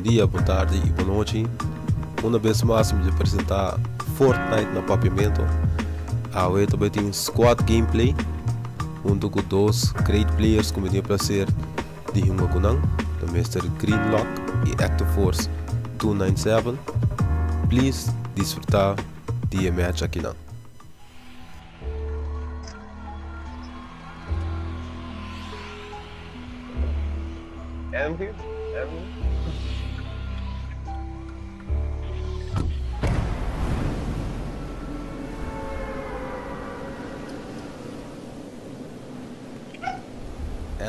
bom dia, boa tarde e boa noite. Uma vez mais me apresentar Fortnite no papiamento. Ah, também tem squad gameplay, junto com dois great players como tinha prazer de uma kunang, o Mr. Greenlock e Active Force 297. Please desfrutar de match aqui não.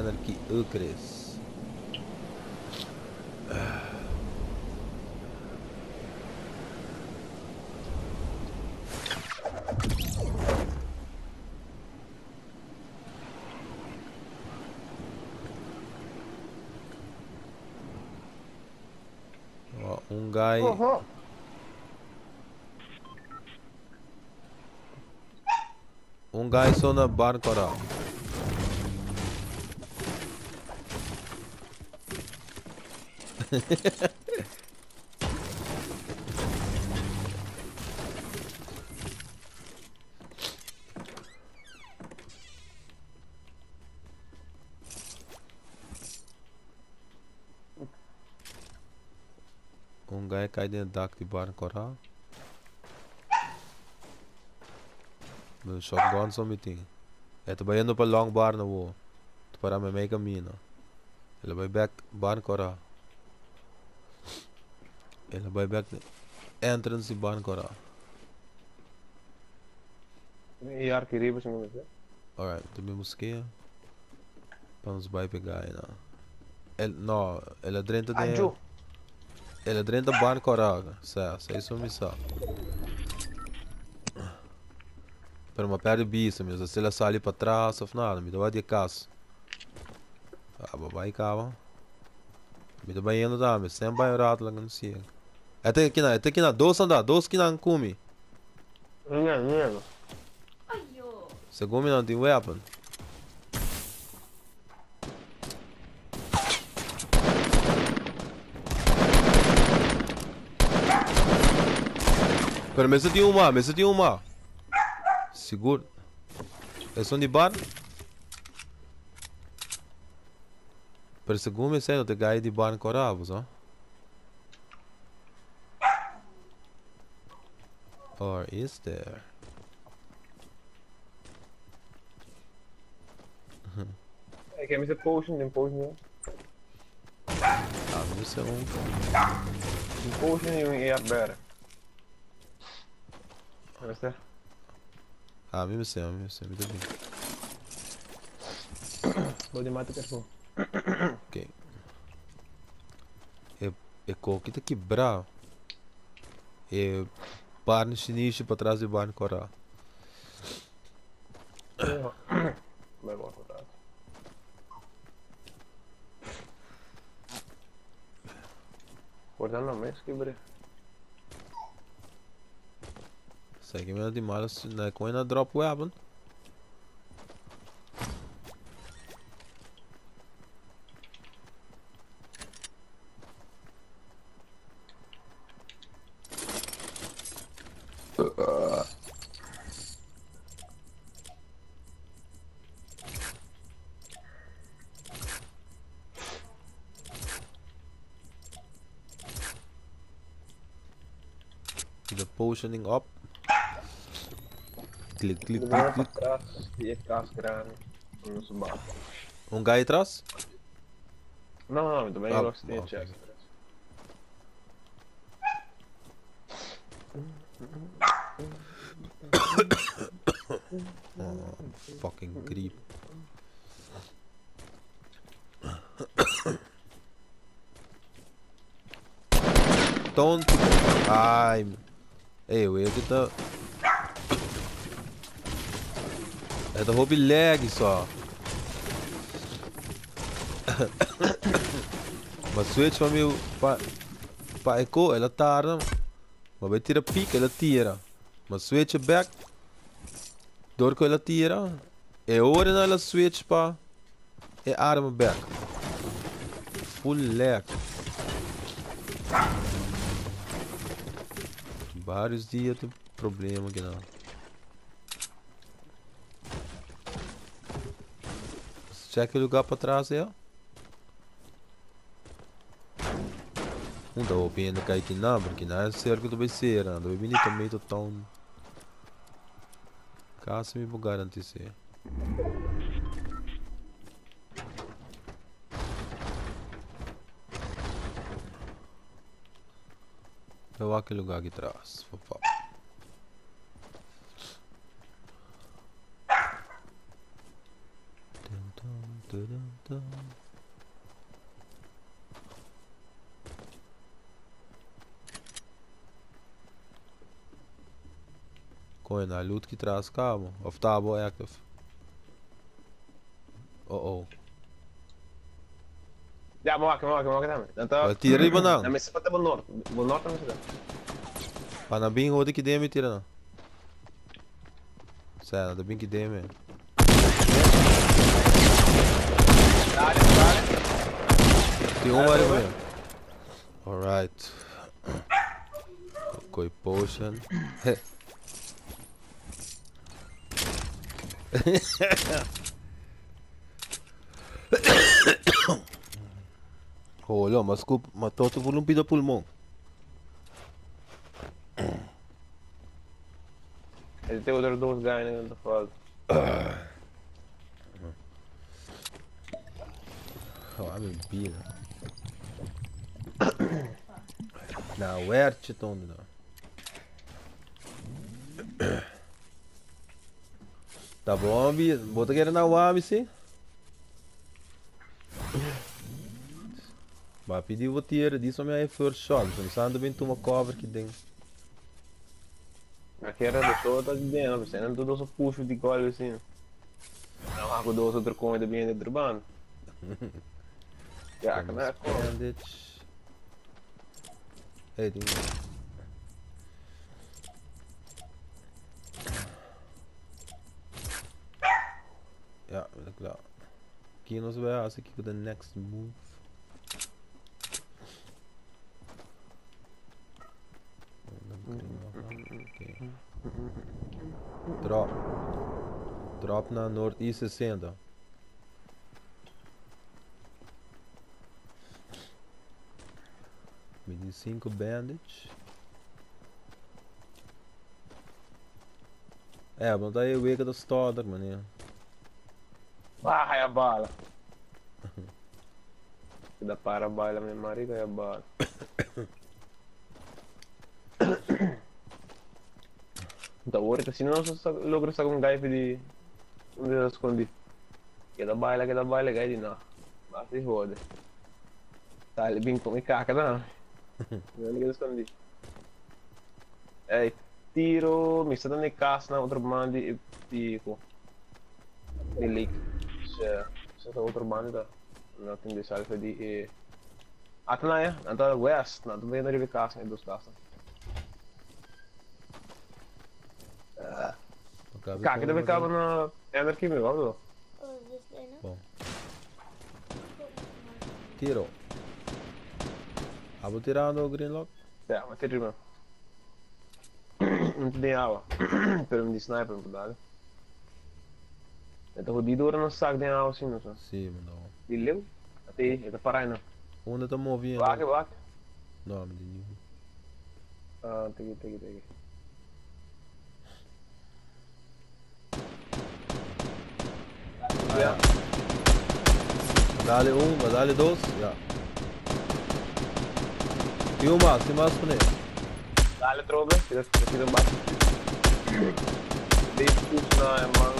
Envy? Anarchy Eucharist. um guy. Uhum. Um guy só na bar coral. Um guy cai dentro da de bar coral. Shotgun só me tem. É, tô indo para long bar na. Tô para me meio caminho. Ele vai back bar coral. Ele vai back entrance bar coral. E arquiribas não é? Alright, temos que Vamos vai pegar aí não. Ele não, ele é dentro de ele é dentro da bar coral, certo, é isso missão. Para uma perde bicho mesmo, se ela sai para trás, ou nada, me dá de casa. Ah, babai cá, me dá bem indo da, me sempre vai orar lá não sei. Até aqui na, até aqui na, dois andar, dois que não come. Não, não. Segundo não tem weapon. Pero mesa tinha uma, mesa tinha uma. Seguro. É som de bar? Pero segundo me sei, tem gai de bar coravos, ó. Or is there? É que é mesa potion, potion. Ah, mesa um. Tem potion um e a better. Você? Ah, mesmo assim, mesmo assim, muito bem. Vou de mata cachorro. Ok. É, é coque tá quebrar. É barne chinês para trás de barne coral. Vai voltar. Guardando a mesa, quebrei. Segment die Miles na coin na drop weapon. The potioning up Clic, clic, clic, clic. Atrás e atrás grande. No subar. Um guy atrás? Não, não, também ah, gosto de check. Oh, fucking creep. Don't. Ai. Ei, o Ed tá. É da Rob Lag só. Mas switch para meu para eco ela tarda. Mas vai tirar pica ela tira. Mas switch back dor que ela tira. É hora nela switch para é arma back. Moleque. Vários dias tem problema aqui não. Cheque o lugar para trás é. Não dá opinião que aí que não, porque não é cerca do BC, não. Do BC também tô tão. Caso me vou garantir ser. Eu aquele lugar aqui atrás, por favor. Coin, I loot que traz cabo. Of tabo active. Oh oh. Ja, maak, maak, maak het aan. Dan toch. Tira aí, banana. Dan is het wel noord. Wel noord dan is het. Panabim roda que DM tira não. Sério, ainda bem que dale. Tem um ali mesmo. Alright. Koi potion. Olha, mas matou o volume do pulmão. Ele tem outros dois né, da fase. Oh, mentira. Não, where to não. Tá bom, Bi. Bota querendo na UAM, sim. Vai pedir o tiro disso, minha first shot. Não sabe bem tu uma cover aqui dentro. Aqui era de toda de dentro, você não tudo só puxo de gole assim. Não há dois outros coisas bem dentro do bando. Já, que não é como. Bandit. Hey, tem... Dat klaar. Kinos bij als ik the next move. Okay. Drop. Drop na Northeast 60. Medi 5 bandage. É, mas daí o Ega do Stoddard, maninho. Ah, a bala. Da para bala minha marica é a bala. Da hora que se não só logra sa kung gaipe de onde eu escondi. Que da baila, que da baila, gai não. Mas se roda. Tá ali bem com caca não. Não que eu escondi. É, tiro, me está dando caça na outra banda e pico. De Se, tá outra banda, não tem de salve de e Atna ya, nanti west, nanti may dari caça, dos caça. Kaki da ficava na Anarchy meu, vamos Oh, this day now? Bom. Tiro. Abo tirando o green lock. Dit is me. Não tem água. Pelo menos sniper, na verdade. Água assim, não sei. Sim, mas não. Dileu? Até aí, é da Paraná. Onde tá movendo? Vaca, vaca. Não, mas nenhum. Ah, tem aqui, tem aqui, tem aqui. Ah, ja. Dale um, dale dois. Ja. E uma, se mais para Dale trobe, kita kita bahas. Diskus na emang Custa push.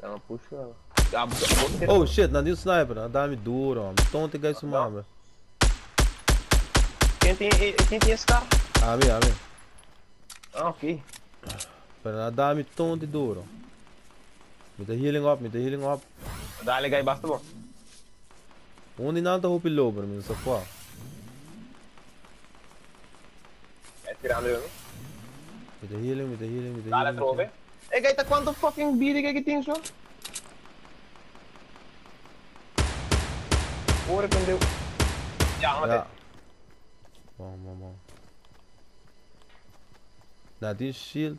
Jangan push lah. Ah, betul. betul. Oh shit, na new sniper, na dami duro, homem. Tonte guys sumama. Quem tem, quem tem esse carro? Ami, ami. Ah, ok. Pero na dami tonte duro. Me the healing up, me the healing up. Dale, guy, basta mo. Onde não tá hopi lobo, mas só pô. É tirando eu, With the healing, with the healing, with the healing. Dale, trove. Hey, guys, quanto fucking BD die kiting zo? Ore kundi. Yeah, mate. Ja, Wow, wow, wow. This shield.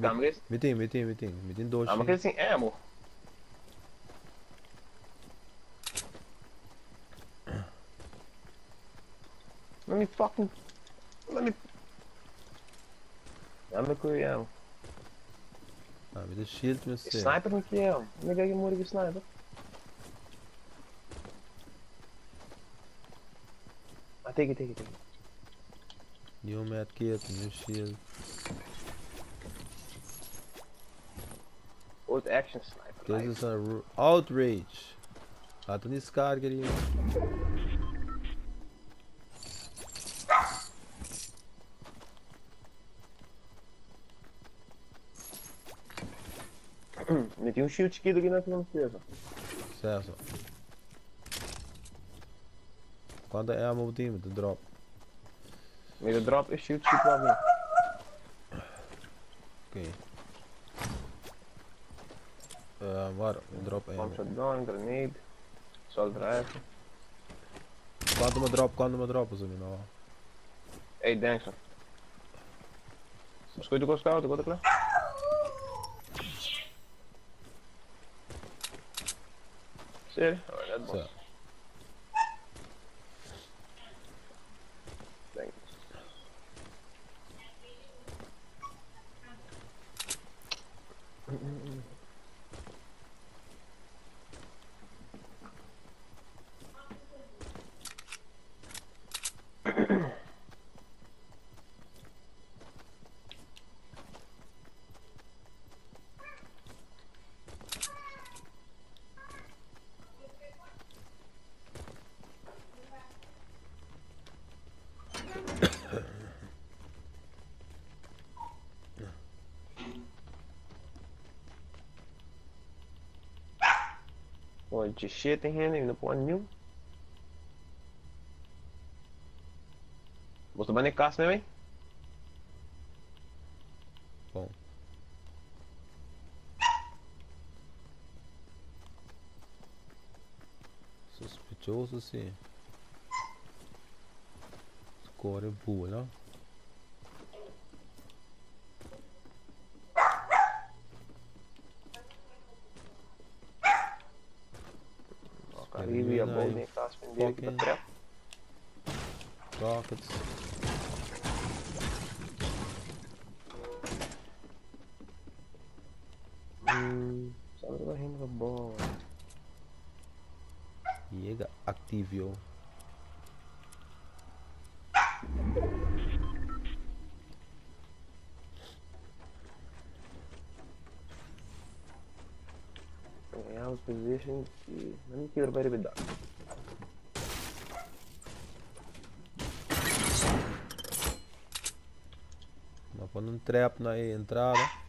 Damn meteen, meteen, meteen. meeting. Meeting dois. Ah, ik ammo. Let me fucking... Let me z'n. sniper moet je ammo. Dan kijk je moeilijke sniper. Ah, take it, take it, take it. Nieuw met kit, nieuw shield. Old action sniper. Like. is ro- outrage. Laat het niet scar Meti um shield aqui que nós vamos ter. Certo. Quando é ammo team, de drop. De drop is shield shield wel niet. Oké. Eh, waar? Drop ammo. Pump shotgun, grenade. Assault rifle. Quando me drop, quando me drop. Hey, thanks man. Escuta com os carros, escuta claro. Sério? Olha, é bom. Zo. Pô, de shit ainda, pô, nenhum. Você vai nem caça mesmo, hein? Bom. Suspeitoso sim. Score boa, não? A boa, nem caça, vender aqui Fucking- trap. Rockets. Hum, sabe da rima boa. Jäger Activio. Os positions e não quero ver verdade. Maar van een trap je entrada.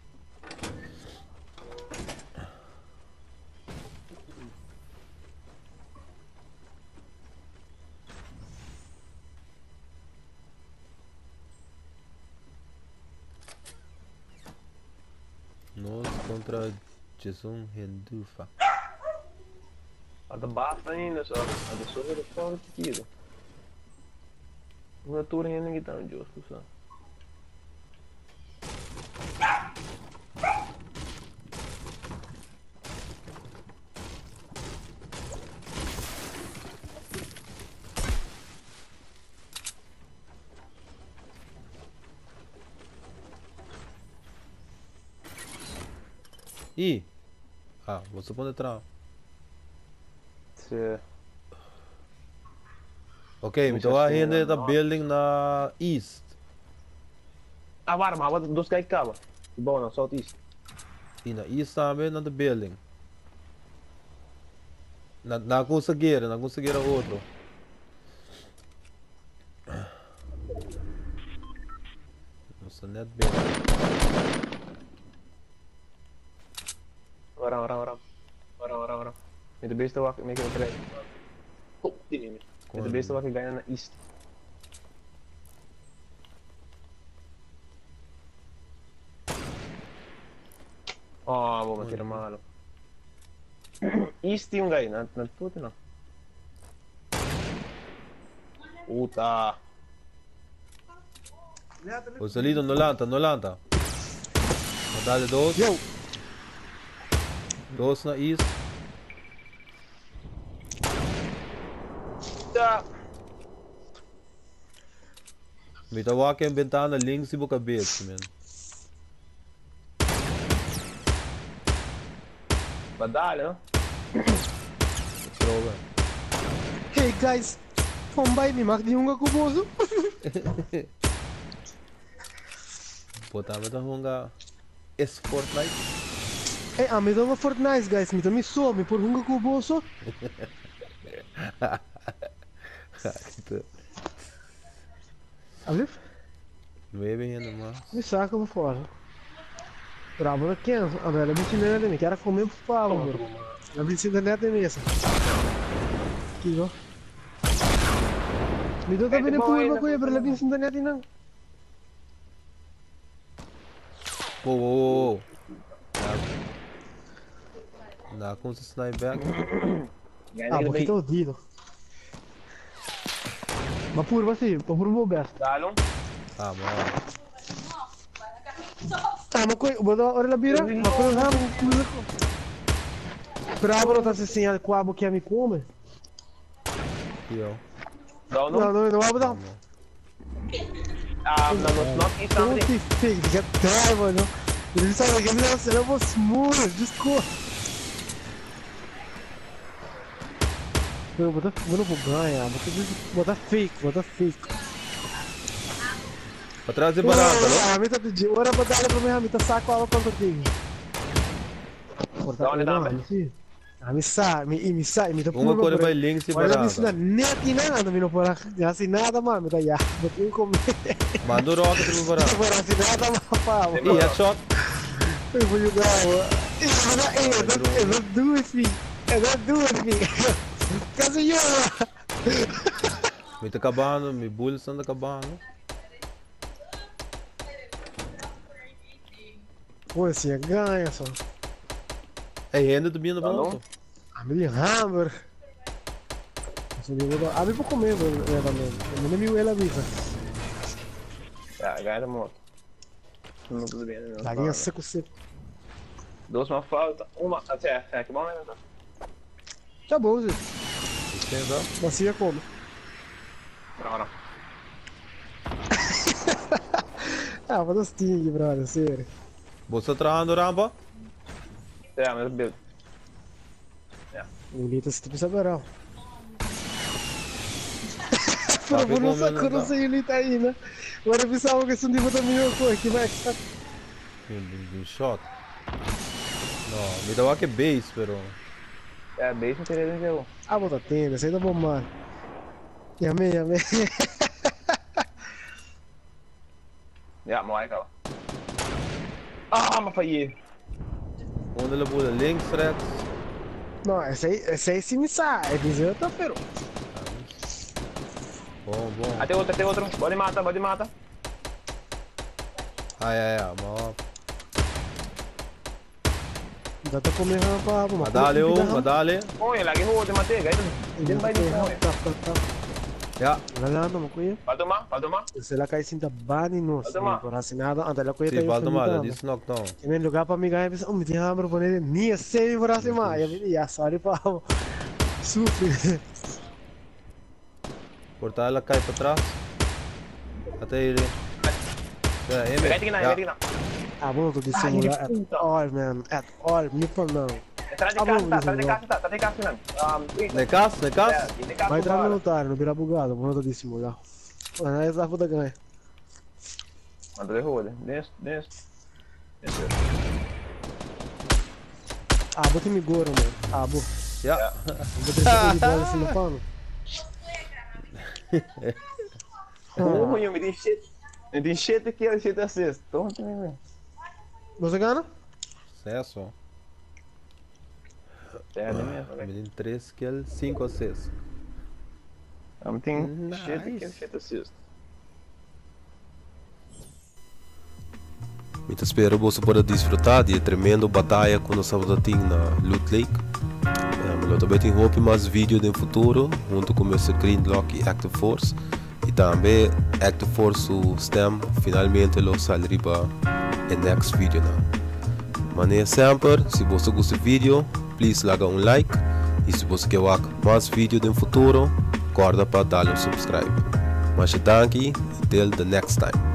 Nós contra Jason Hendufa. A de basta ainda só. A de sorra de fora de tiro. Uma tour ainda que tá um justo só. Ih! Ah, você pode entrar. Se... Ok, Moet então je a zien, rende eh, da north. building na east. Ah, waar, maar wat dos kijk kaba? Bom, na southeast. E na east também na the building. Na, na conseguir, na conseguir outro. Nossa, net building. Waarom, waarom, waarom? Met de beesten wakker, make it Top, die neem ik. Met de beesten wakker, bijna naar east. Oh, boh, ma tira malo. East yung guy, na, na, puto na. Puta. Ho salito 90, 90. Guardate dos. Yo. Dos na east. Ja. Mita walk em ventana links e boca base, man. Badalha, Prova. Hey guys! Combine me, mag di hunga kuboso. Botar meta hunga es Fortnite. Hey, ah, me dá uma Fortnite, guys. Me também some por hunga kuboso. Ali, Nueve ainda mais. me saca pra fora. Bravo na Kenzo. Ah, velho, a bicicleta de mim. Quero comer pro pau, bro. A bicicleta de. Aqui, ó. Me dá também Pwede mo, por eh, uma coisa, pero labing sa natin nang. Wow, wow, wow. Dá com esse sniper. Ah, Ganyan bakit ba? Ako dito? Mapuro ba si? Mapuro mo best. Dalong? Ah, mano. Tama ko, bodo ora la na mo kulo ko. Bravo, tá se senhal quabo que me come. Ó. Daw Não, no? não, não vou dar. Um, nanosnot isa Não ni. te fake, fica até, mano. Ele sabe que ele não vou smooth, vou botar, eu não vou ganhar, vou botar fake, botar fake. Pra trás e barata, não? Ah, mita pediu, ora botar pra mim, mita saco ela contra o time. Dá onde dá, velho? Ah, sa, mi, mi sa, mi to Uma cor vai links e Olha bis na barata. net nada, mi no por assim nada mais, mi tá já, botinho comer. Manda o rocket pro barata. Por assim nada pá. Ih, headshot. Eu vou jogar, mano. Eu dou duas, filho. Eu dou duas, filho. Casinhola. Me tá acabando, me bulls anda acabando. Pô, assim, ganha só. Ei, ainda do Bino Tá Blanco. Ah, me hammer. Abi po comer, bro, também. Eu não me ela bisa. Ja, ganha mo. Não tudo bem, né? Ang seco seco. Duas uma falta. Uma, até, é que bom, né? Tá bom, Zé. Entendeu? Macia come. Não, não. Ah, vou dar sting, brother, sério. Você traindo rampa? É, mas build. Bonita se agora. Sabe Por não como saco, não não sei ele tá aí, né? Agora pensava que esse nível também eu corro aqui, vai. Um shot. Não, me dá uma que base, pero. É, base não teria nem jogo. Ah, bota tenda, essa aí tá bom, mano. Yamei, yamei. Ja, mooi, cara. Ah, mas falhei. Onde ele pula? Links, rechts. Não, essa aí, essa aí sim me sai. Dizer eu tô pero. Bom, bom. Ah, tem outro, tem outro. Pode matar, pode matar. Ai, ai, ai, mal. Ainda tô comendo rampa, mano. Madali, oh, madali. Oi, lagi ho, tem matei, guys. Din ba din mo? Tap, tap, tap. Ja, Wala na, makuya. Paldo ma, paldo ma. Sila kay sinta bani no. Ano ma? Por assinado, ang dala ko sim, balda mala, this knockdown. Kami lugar pa miga bisa um dia hammer por ele nia sei por acima. Ya vi ya sorry pa. Sufre. Cortar ela cai pra trás. Até ele. É, é, Kaya tingnan, kaya tingnan. Ah, bom, tô dizendo at all, man. At all, me for now. Di Ah, kasi, bom, tara di bom. kasi, tara di kasi nan. Um, wait. Necas, necas. É, hindi ka Vai entrar no lutar, no virar bugado, bom, tô dizendo lá. Mas aí essa puta ganha. Manda de roda. Dentro, dentro. Dentro. Ah, bota me goro, mano. Ah, bom. Ja. Vou deixar ele bola assim no pano. Oh, yung may shit. Hindi shit aqui, shit assist. Tô entendendo. Você ganha? Sucesso. É, nem mesmo. Me tem 3 kills, 5 assists. Um tem Nice. shit aqui, shit assist. Me espero você poder desfrutar de tremendo batalha quando estava na Loot Lake. É, Eu também tenho hope mais vídeo no futuro, junto com Mr. Greenlock e Active Force. E também Active Force o STEM finalmente lo saliva em next vídeo. Mas é sempre, se você gostou do vídeo, please laga um like. E se você quer ver mais vídeos no futuro, corda para dar um subscribe. Mas e till the next time.